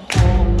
home.